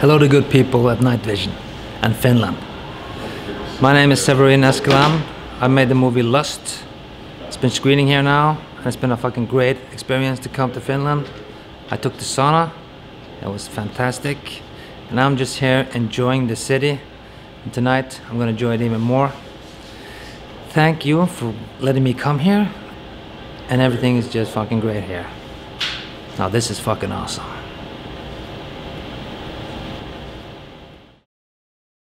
Hello to good people at Night Vision and Finland. My name is Severin Eskeland. I made the movie Lust. It's been screening here now, and it's been a fucking great experience to come to Finland. I took the sauna. It was fantastic. And I'm just here enjoying the city. And tonight I'm gonna enjoy it even more. Thank you for letting me come here. And everything is just fucking great here. Now this is fucking awesome.